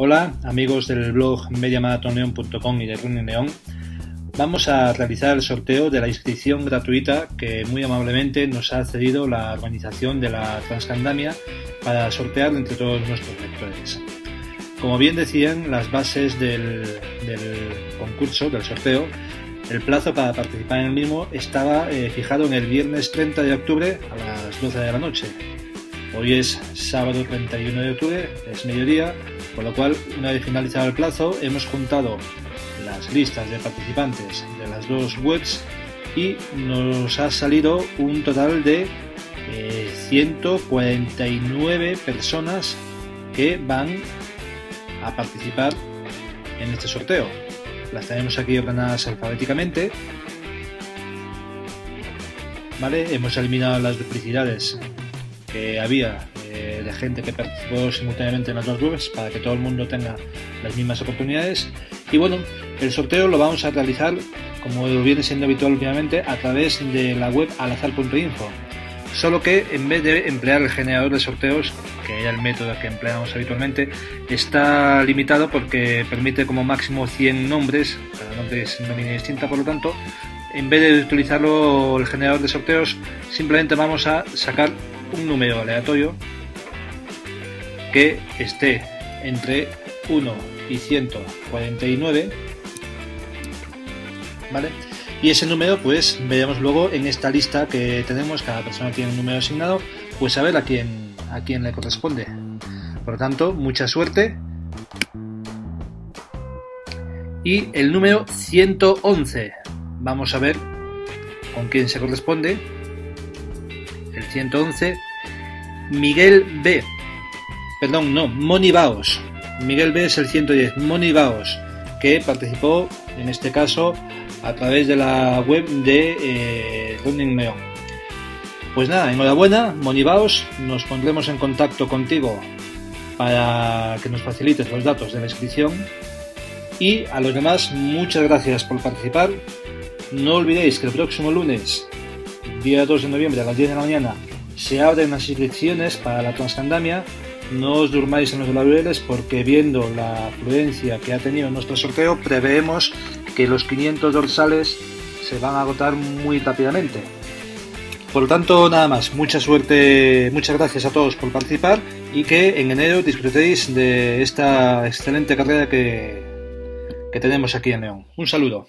Hola amigos del blog mediamaratonleon.com y de Running León. Vamos a realizar el sorteo de la inscripción gratuita que muy amablemente nos ha cedido la organización de la Transcandamia para sortear entre todos nuestros lectores. Como bien decían las bases del, concurso, del sorteo, el plazo para participar en el mismo estaba eh, fijado en el viernes 30 de octubre a las 12 de la noche. Hoy es sábado 31 de octubre, es mediodía, con lo cual, una vez finalizado el plazo, hemos juntado las listas de participantes de las dos webs y nos ha salido un total de 149 eh, personas que van a participar en este sorteo. Las tenemos aquí ordenadas alfabéticamente. Vale, hemos eliminado las duplicidades había eh, de gente que participó simultáneamente en las dos webs para que todo el mundo tenga las mismas oportunidades. Y bueno, el sorteo lo vamos a realizar, como viene siendo habitual últimamente, a través de la web alazar.info. Solo que en vez de emplear el generador de sorteos, que era el método que empleamos habitualmente, está limitado porque permite como máximo 100 nombres, cada nombre es una línea distinta, por lo tanto, en vez de utilizarlo el generador de sorteos, simplemente vamos a sacar un número aleatorio que esté entre 1 y 149, ¿vale? Y ese número, pues veremos luego en esta lista que tenemos, cada persona tiene un número asignado, pues a ver a quién, a quién le corresponde. Por lo tanto, mucha suerte. Y el número 111. Vamos a ver con quién se corresponde. El 111, Miguel B. Perdón, no, Moni Baos. Miguel B es el 110, Moni Baos, que participó en este caso a través de la web de eh, Running Neon. Pues nada, enhorabuena, Moni Baos, nos pondremos en contacto contigo para que nos facilites los datos de la inscripción. Y a los demás, muchas gracias por participar. No olvidéis que el próximo lunes, día 2 de noviembre a las 10 de la mañana, se abren las inscripciones para la Transcandamia no os durmáis en los laureles porque viendo la afluencia que ha tenido nuestro sorteo preveemos que los 500 dorsales se van a agotar muy rápidamente. Por lo tanto, nada más, mucha suerte, muchas gracias a todos por participar y que en enero disfrutéis de esta excelente carrera que, que tenemos aquí en León. Un saludo.